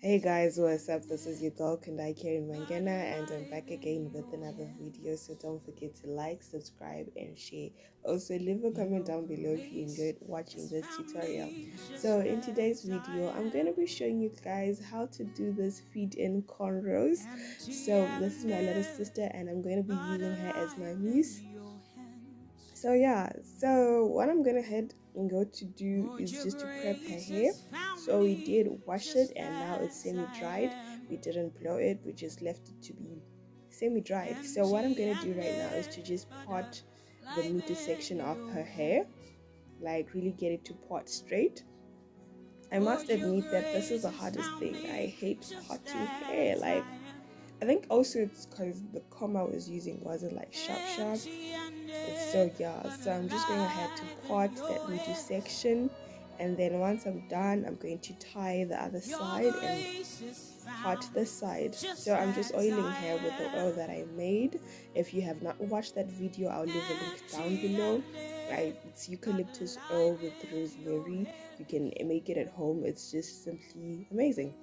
Hey guys, what's up? This is your girl Kandai Caryn Mangena and I'm back again with another video. So don't forget to like, subscribe and share. Also leave a comment down below if you enjoyed watching this tutorial. So in today's video, I'm going to be showing you guys how to do this feed in cornrows. So this is my little sister and I'm going to be using her as my muse. So yeah, so what I'm going to head and go to do is just to prep her hair so we did wash it and now it's semi-dried we didn't blow it. We just left it to be semi-dried so what i'm gonna do right now is to just part the middle section of her hair like really get it to part straight. I must admit that this is the hardest thing. i hate parting hair like i think also it's because the comb i was using wasn't like sharp sharp. It's so yeah so i'm just going ahead to part that middle section and then once I'm done I'm going to tie the other side and part this side. so I'm just oiling hair with the oil that I made. If you have not watched that video I'll leave a link down below. Right it's eucalyptus oil with rosemary. You can make it at home. It's just simply amazing.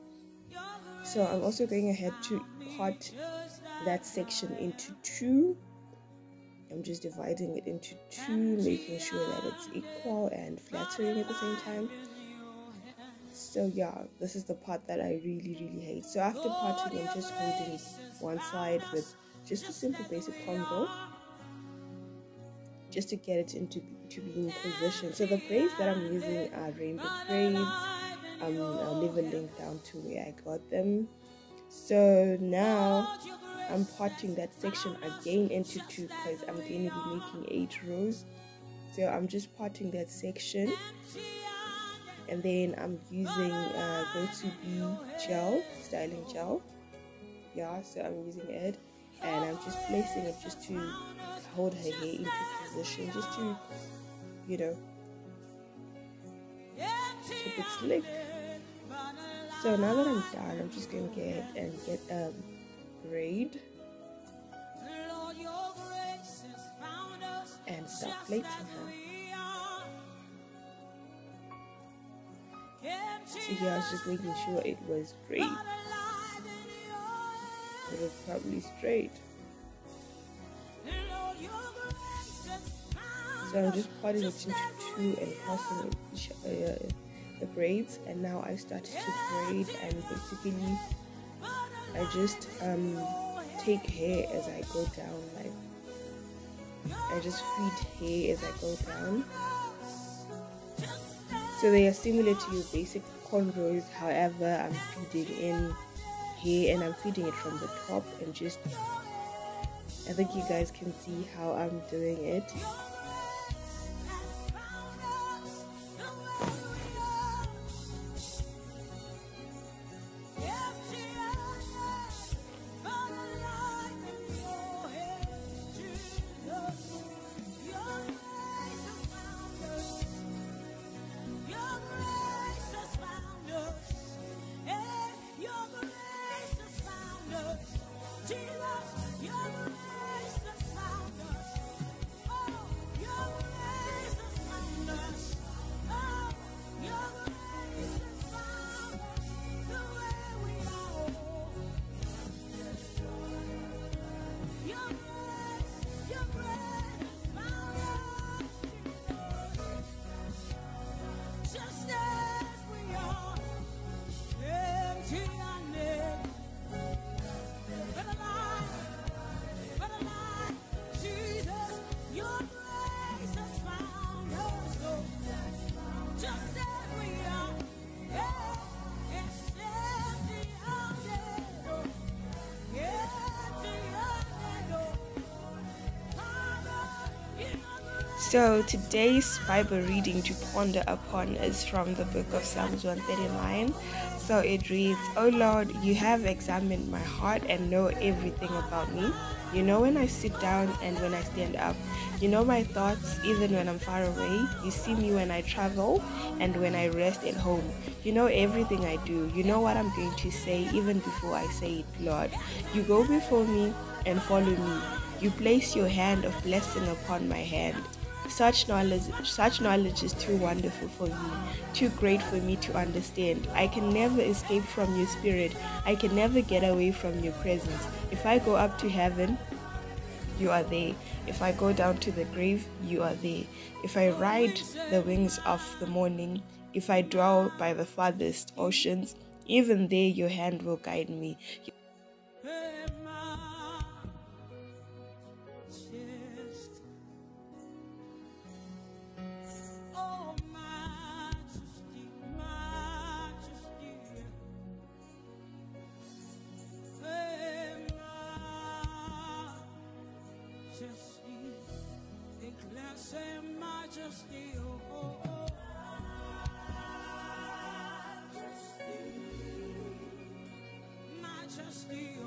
So I'm also going ahead to part that section into two I'm just dividing it into two, making sure that it's equal and flattering at the same time. So yeah, this is the part that I really really hate. So after parting, I'm just holding one side with just a simple basic combo just to get it into to being position. So the braids that I'm using are rainbow braids. Um, I'll leave a link down to where I got them. So now I'm parting that section again into two because I'm going to be making eight rows. So I'm just parting that section. And then I'm using uh, go to be gel styling gel. Yeah so I'm using it. And I'm just placing it just to hold her hair into position just to you know keep it slick. So now that I'm done I'm just going to get and get um braid and start plaiting her. So yeah, I was just making sure it was straight. It was probably straight. So I'm just parting it into two and passing uh, the braids and now I started to braid and basically I just um, take hair as I go down like I just feed hair as I go down. So they are similar to your basic cornrows. However I'm feeding in hair and I'm feeding it from the top and just I think you guys can see how I'm doing it So today's Bible reading to ponder upon is from the book of Psalms 139. So it reads, O Lord, you have examined my heart and know everything about me. You know when I sit down and when I stand up. You know my thoughts even when I'm far away. You see me when I travel and when I rest at home. You know everything I do. You know what I'm going to say even before I say it, Lord. You go before me and follow me. You place your hand of blessing upon my hand. Such knowledge, such knowledge is too wonderful for me, too great for me to understand. I can never escape from your spirit. I can never get away from your presence. If I go up to heaven, you are there. If I go down to the grave, you are there. If I ride the wings of the morning, if I dwell by the farthest oceans, even there your hand will guide me. just be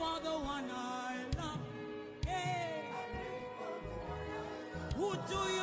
for the one I love. Hey. I live for the one I love. Who do you?